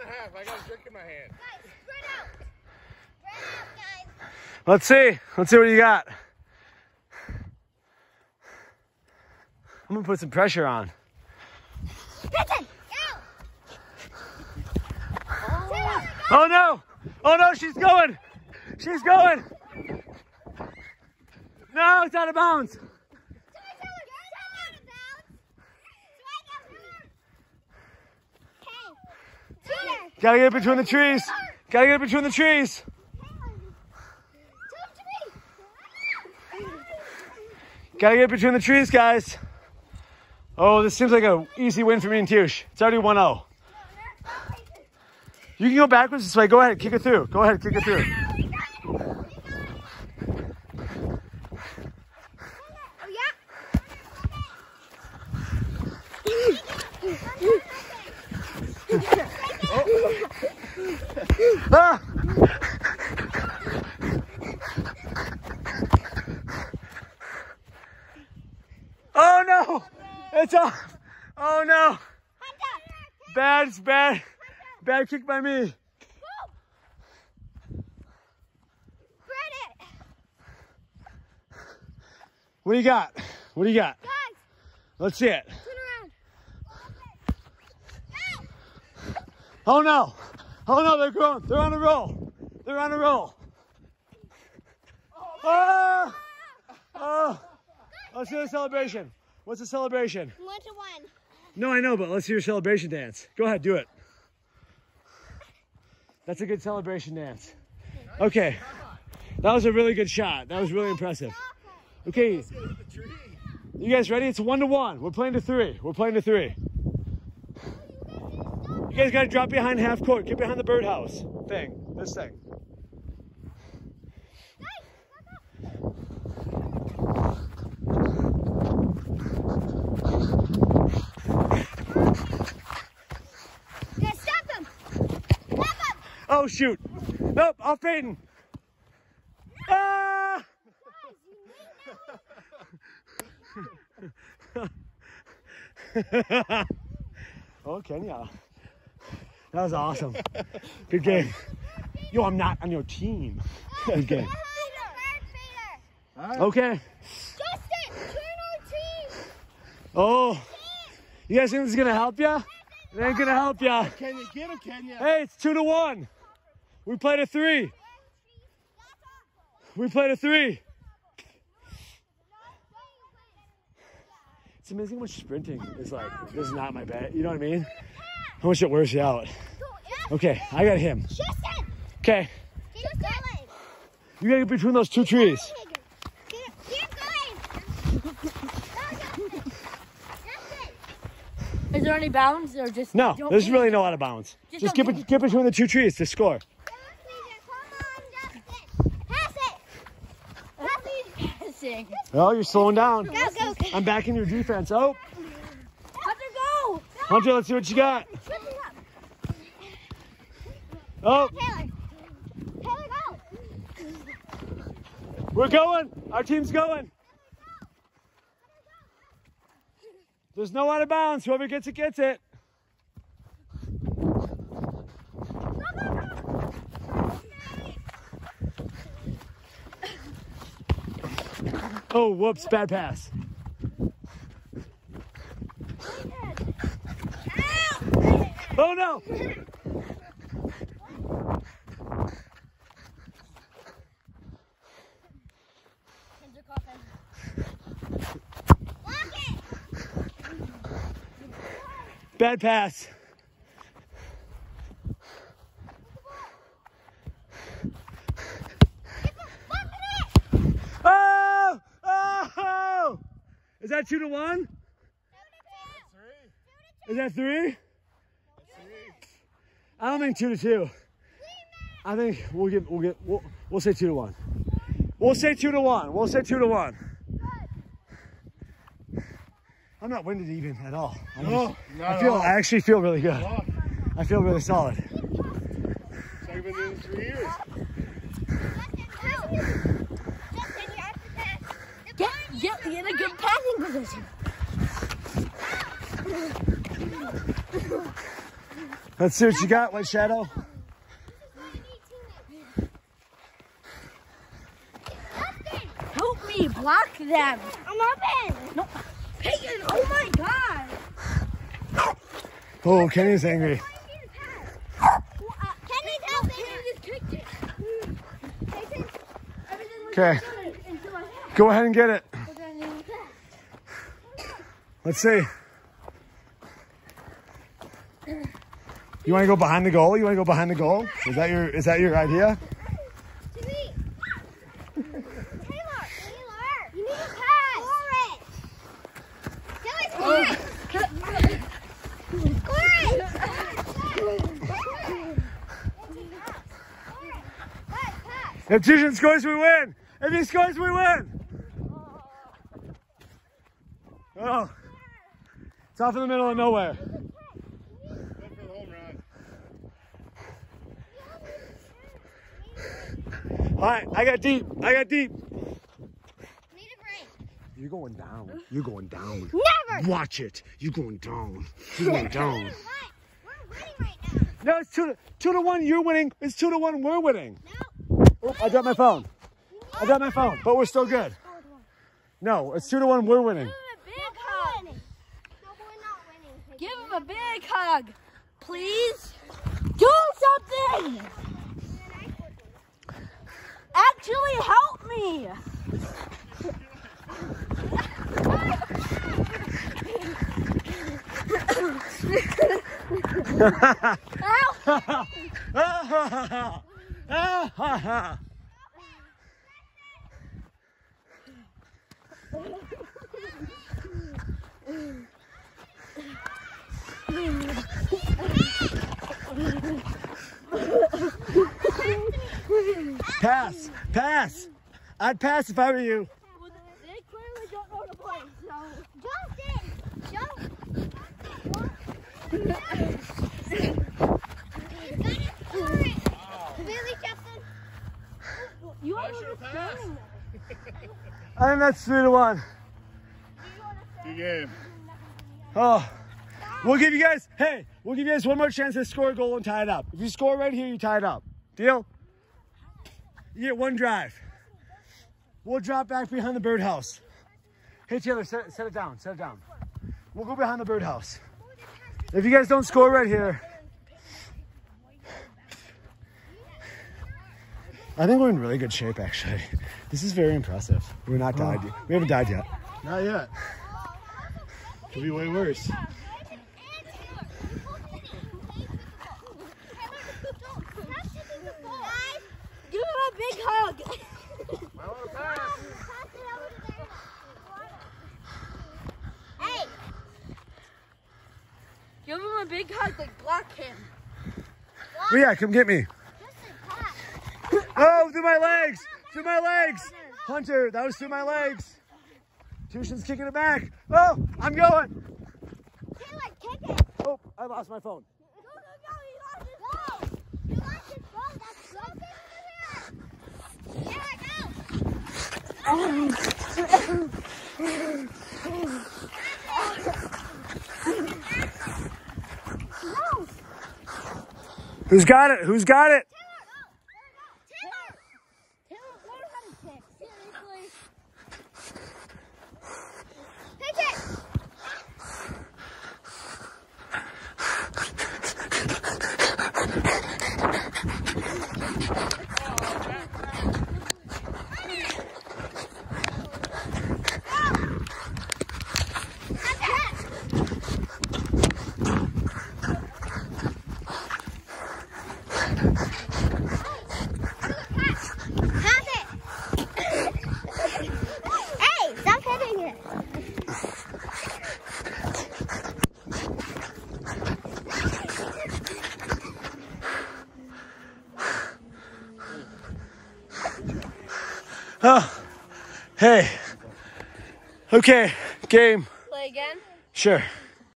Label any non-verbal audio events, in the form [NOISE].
and a half. I got a drink in my hand. Guys, spread out. Spread out, guys. Let's see. Let's see what you got. I'm gonna put some pressure on. Pigeon, go. Oh no! Oh no, she's going! She's going! No, it's out of bounds. Gotta get between the trees. Gotta get between the trees. Gotta get between the trees, guys. Oh, this seems like an easy win for me and Tush. It's already 1 0. You can go backwards this way. Go ahead, kick it through. Go ahead, kick it through. Ah! Oh no! It's off! Oh no! Bad, bad. Bad kick by me. What do you got? What do you got? Guys, Let's see it. Oh no! Oh no, they're going. They're on a roll. They're on a roll. Oh! Oh! oh. Let's do the celebration. What's the celebration? One to one. No, I know, but let's do your celebration dance. Go ahead, do it. That's a good celebration dance. Okay. That was a really good shot. That was really impressive. Okay. You guys ready? It's one to one. We're playing to three. We're playing to three. You guys gotta drop behind half court. Get behind the birdhouse thing. This thing. Yeah, stop him. Stop him. Oh shoot. Nope, off Peyton. Ah! [LAUGHS] oh, Kenya. That was awesome. Good game. Yo, I'm not on your team. [LAUGHS] Good game. Okay. Justin, turn our team. Oh, you guys think this is gonna help ya? It ain't gonna help ya. Kenya, get him, Kenya. Hey, it's two to one. We played a three. We played a three. It's amazing how much sprinting is like. This is not my bet. You know what I mean? How much it wears you out. Okay, I got him. Okay, keep you gotta get between those two trees. Keep, keep. Is there any bounds or just No, there's really no out of bounds. Just Just get, be- get between the two trees to score. Pass it. Pass Passing. Oh, you're slowing down. Go, go, go. I'm backing your defense. Oh, Hunter, go! Hunter, let's see what you got. Oh, Taylor. Taylor, go. we're going. Our team's going. There's no out of bounds. Whoever gets it, gets it. Oh, whoops, bad pass. Oh no! Bad pass. Oh! Oh! Is that two to one? Is that three? I don't think two to two. I think we'll get we'll get we'll, we'll say two to one. We'll say two to one. We'll say two to one. I'm not winded even at all. I'm No, just- not I at feel all. I actually feel really good. I feel really solid. it's only been in three years. Justin, you have to pass. Get, get me in a good passing position. Let's see what you got, White Shadow. Help me block them. I'm open. No. Peyton, oh my god. Oh, Kenny's angry. Kenny's helping. Peyton just kicked it. Okay, go ahead and get it. Let's see. You want to go behind the goal? You want to go behind the goal? Is that your is that your idea? If Tucson scores, we win. If he scores, we win. Oh, it's off in the middle of nowhere. Go for the home run. All right, I got deep. I got deep. Need a break. You're going down. You're going down. Never. Watch it. You're going down. You're going down. We're winning right now. No, it's two to two to one. You're winning. It's two to one. We're winning. No. Oh, I dropped my phone. I dropped my phone, but we're still good. No, it's two to one. We're winning. Big hug. No, we're not winning. Give him a big hug. Please. Do something. Actually help me. [LAUGHS] pass, pass. I'd pass if I were you. Well, they clearly don't know the play, so. Justin, jump. He's gonna score it. Really, Justin? You I are should just pass. standing there. I think that's three to one. Good game. Oh, we'll give you guys. Hey, we'll give you guys one more chance to score a goal and tie it up. If you score right here, you tie it up. Deal? You get one drive. We'll drop back behind the birdhouse. Hey Taylor, set, set it down. Set it down. We'll go behind the birdhouse. If you guys don't score right here, I think we're in really good shape. Actually, this is very impressive. We're not died oh. yet. We haven't died yet. Not yet. Could be way worse. Give him a big hug. Hey, Give him a big hug, like block him. Oh, yeah, come get me. Oh, through my legs! Through my legs! Hunter, that was through my legs. Tushin's kicking it back. Oh, I'm going. Kick it. Oh, I lost my phone. Go, go, go. You lost his phone. You lost his phone. That's so big over here. Taylor, go. No. Who's got it? Who's got it? Taylor. Taylor, learn how to kick. Seriously. Pitch it. Pass it. hey, stop hitting it. Ah, hey. Okay, game. Play again. Sure.